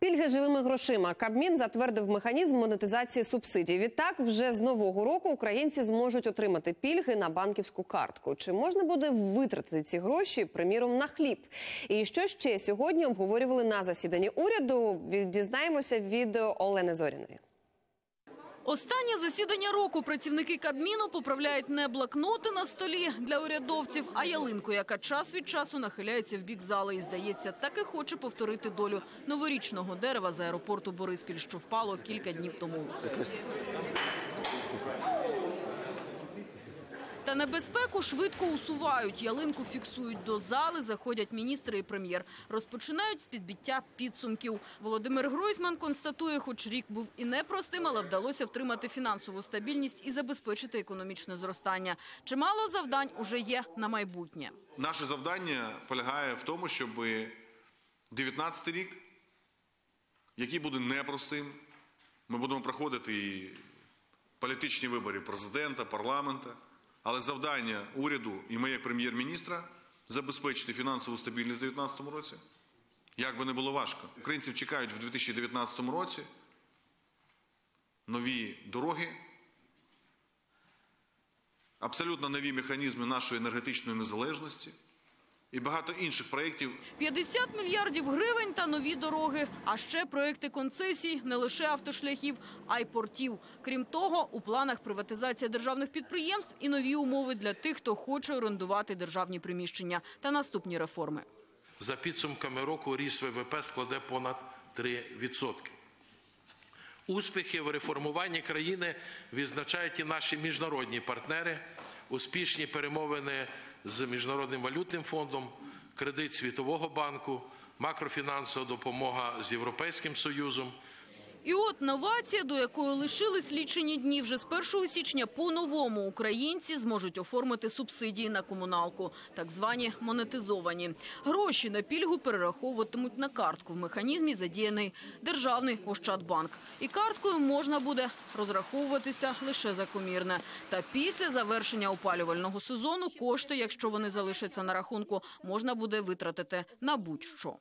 Пільги живими грошима. Кабмін затвердив механізм монетизації субсидій. Відтак, вже з нового року українці зможуть отримати пільги на банківську картку. Чи можна буде витратити ці гроші, приміром, на хліб? І що ще сьогодні обговорювали на засіданні уряду? Дізнаємося від Олени Зоріної. Останнє засідання року працівники Кабміну поправляють не блокноти на столі для урядовців, а ялинку, яка час від часу нахиляється в бік зали і, здається, так і хоче повторити долю новорічного дерева з аеропорту Бориспіль, що впало кілька днів тому. Та небезпеку швидко усувають. Ялинку фіксують до зали, заходять міністри і прем'єр. Розпочинають з підбиття підсумків. Володимир Гройсман констатує, хоч рік був і непростим, але вдалося втримати фінансову стабільність і забезпечити економічне зростання. Чимало завдань уже є на майбутнє. Наше завдання полягає в тому, щоб 19 рік, який буде непростим, ми будемо проходити і політичні вибори президента, парламента, але завдання уряду і моє як прем'єр-міністра забезпечити фінансову стабільність у 2019 році. Як би не було важко. Українців чекають в 2019 році нові дороги, абсолютно нові механізми нашої енергетичної незалежності і багато інших проєктів, 50 мільярдів гривень та нові дороги. А ще проекти концесій не лише автошляхів, а й портів. Крім того, у планах приватизація державних підприємств і нові умови для тих, хто хоче орендувати державні приміщення та наступні реформи. За підсумками року ріст ВВП складе понад 3%. Успіхи в реформуванні країни відзначають і наші міжнародні партнери, успішні перемовини з Міжнародним валютним фондом, кредит Світового банку, макрофінансова допомога з Європейським Союзом. І от новація, до якої лишились лічені дні, вже з 1 січня по-новому українці зможуть оформити субсидії на комуналку, так звані монетизовані. Гроші на пільгу перераховуватимуть на картку. В механізмі задіяний Державний Ощадбанк. І карткою можна буде розраховуватися лише за комірне. Та після завершення опалювального сезону кошти, якщо вони залишаться на рахунку, можна буде витратити на будь-що.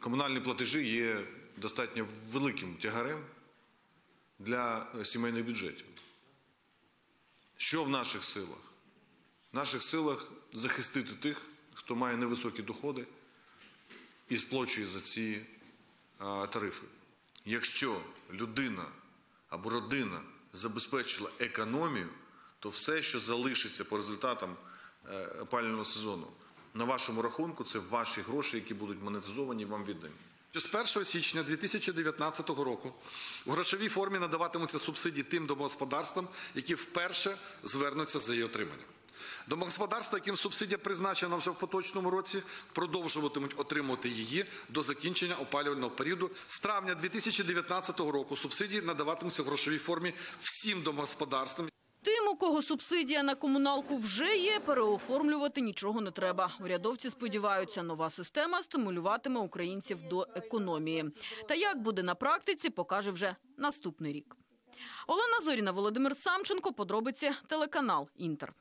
комунальні платежі є достатньо великим тягарем для е, сімейних бюджетів. Що в наших силах? В наших силах захистити тих, хто має невисокі доходи і сплачує за ці а, тарифи. Якщо людина або родина забезпечила економію, то все, що залишиться по результатам е, опалювального сезону, на вашому рахунку це ваші гроші, які будуть монетизовані і вам віддані. З 1 січня 2019 року у грошовій формі надаватимуться субсидії тим домогосподарствам, які вперше звернуться за її отримання. Домогосподарства, яким субсидія призначена вже в поточному році, продовжуватимуть отримувати її до закінчення опалювального періоду. З травня 2019 року субсидії надаватимуться в грошовій формі всім домогосподарствам, у кого субсидія на комуналку вже є, переоформлювати нічого не треба. Урядовці сподіваються, нова система стимулюватиме українців до економії. Та як буде на практиці, покаже вже наступний рік. Олена Зоріна, Володимир Самченко, подробиці телеканал Інтер.